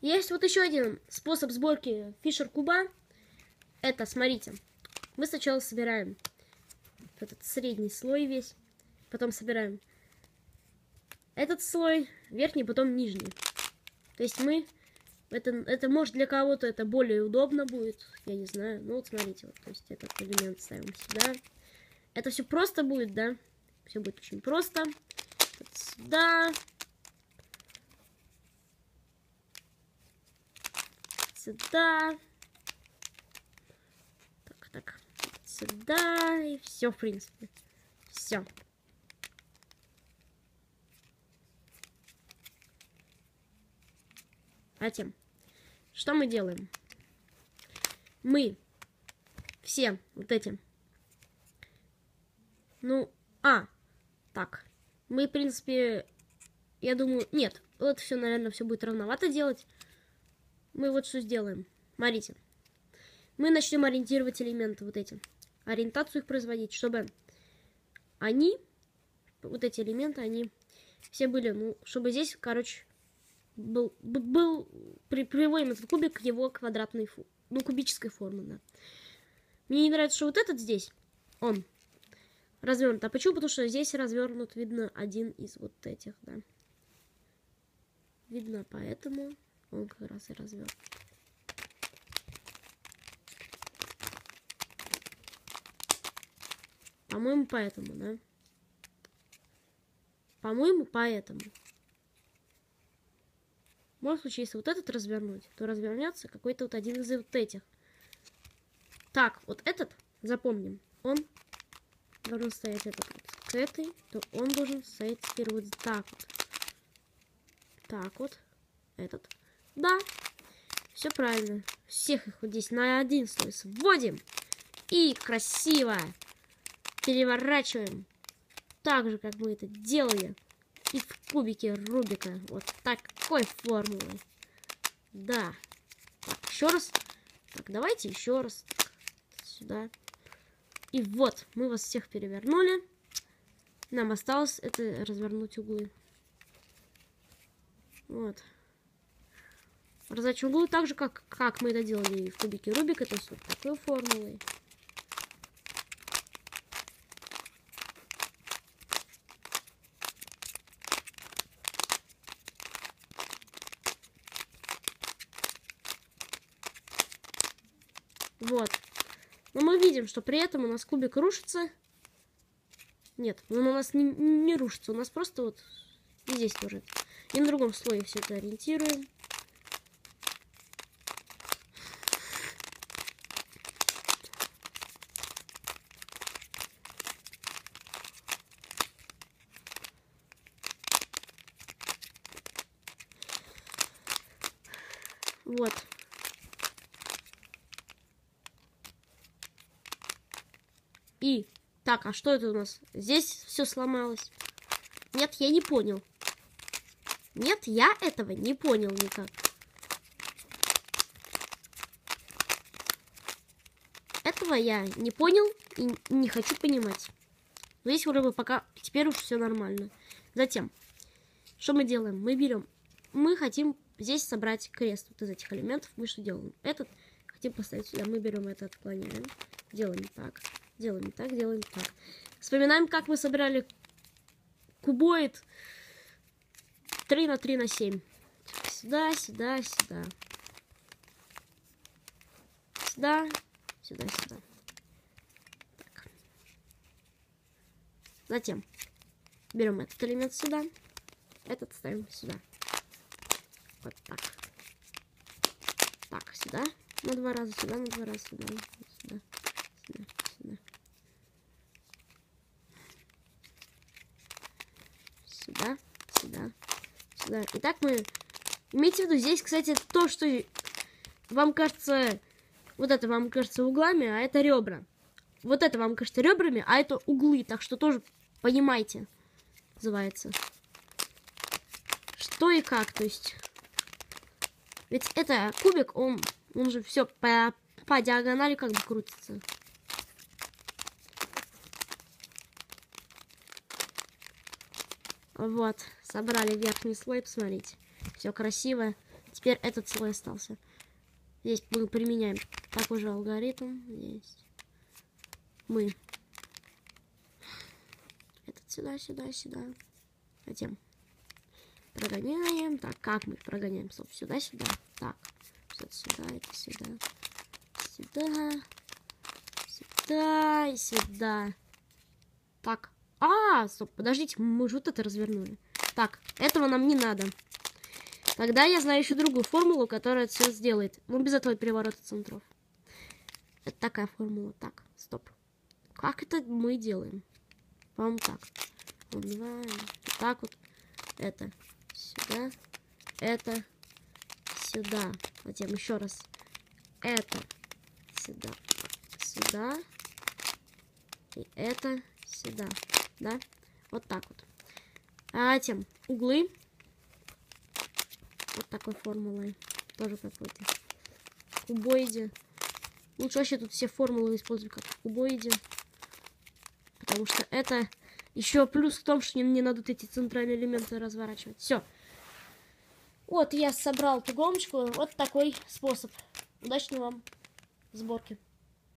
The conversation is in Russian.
Есть вот еще один способ сборки фишер куба. Это, смотрите, мы сначала собираем этот средний слой весь, потом собираем этот слой, верхний, потом нижний. То есть мы, это, это может для кого-то это более удобно будет, я не знаю. Ну вот смотрите, вот, то есть этот элемент ставим сюда. Это все просто будет, да? Все будет очень просто. Вот сюда. Сюда. Так, так. Сюда. И все, в принципе. Все. Затем, что мы делаем? Мы все вот эти, ну, а, так, мы, в принципе, я думаю, нет, вот все, наверное, все будет равновато делать. Мы вот что сделаем. Смотрите. Мы начнем ориентировать элементы вот эти. Ориентацию их производить, чтобы они, вот эти элементы, они все были, ну, чтобы здесь, короче, был, был при, приводим этот кубик к его квадратной, ну, кубической формы, да. Мне не нравится, что вот этот здесь, он развернут. А почему? Потому что здесь развернут, видно, один из вот этих, да. Видно, поэтому он как раз и развернут. По-моему, поэтому, да? По-моему, поэтому. В случае, если вот этот развернуть, то развернется какой-то вот один из вот этих. Так, вот этот, запомним, он должен стоять этот вот к этой, то он должен стоять теперь вот так вот. Так вот. Этот. Да. Все правильно. Всех их вот здесь на один слой сводим. И красиво переворачиваем. Так же, как мы это делали. И в кубике Рубика. Вот такой формулой. Да. Так, еще раз. Так, давайте еще раз. Сюда. И вот, мы вас всех перевернули. Нам осталось это развернуть углы. Вот. Разочь углы так же, как, как мы это делали в кубике Рубик. Это с вот такой формулой. Вот. Но мы видим, что при этом у нас кубик рушится. Нет, он у нас не, не рушится. У нас просто вот и здесь тоже. И на другом слое все это ориентируем. Вот. И, так, а что это у нас? Здесь все сломалось. Нет, я не понял. Нет, я этого не понял никак. Этого я не понял и не хочу понимать. Но здесь вроде бы пока теперь уж все нормально. Затем, что мы делаем? Мы берем, мы хотим здесь собрать крест вот из этих элементов. Мы что делаем? Этот хотим поставить сюда. Мы берем это, отклоняем. Делаем так. Делаем так, делаем так. Вспоминаем, как мы собирали кубоид 3 на 3 на 7. Сюда, сюда, сюда. Сюда, сюда, сюда. Так. Затем берем этот элемент сюда. Этот ставим сюда. Вот так. Так, сюда. На два раза, сюда, на два раза, сюда, сюда, сюда, сюда. Сюда, сюда, сюда. Итак, мы... Имейте в виду, здесь, кстати, то, что вам кажется... Вот это вам кажется углами, а это ребра. Вот это вам кажется ребрами, а это углы. Так что тоже понимайте, называется. Что и как, то есть... Ведь это кубик, он, он же все по, по диагонали как бы крутится. Вот, собрали верхний слой, посмотрите. Все красиво. Теперь этот слой остался. Здесь мы применяем такой же алгоритм. Есть. Мы. Этот сюда, сюда, сюда. Затем прогоняем. Так, как мы прогоняем? Стоп, сюда, сюда. Так, это сюда, это сюда. Сюда. Сюда и сюда. Так. А, стоп, подождите, мы же вот это развернули. Так, этого нам не надо. Тогда я знаю еще другую формулу, которая все сделает. Ну, без этого переворота центров. Это такая формула. Так, стоп. Как это мы делаем? По-моему, так. Убиваем. Вот так вот. Это сюда. Это сюда. Затем еще раз. Это сюда. Сюда. И это сюда. Да? Вот так вот. А затем углы вот такой формулой. Тоже какой-то. Кубоиде. Лучше вообще тут все формулы использовать как кубоиде. Потому что это еще плюс в том, что не, не надо эти центральные элементы разворачивать. Все. Вот я собрал ту громочку. Вот такой способ. Удачной вам сборки.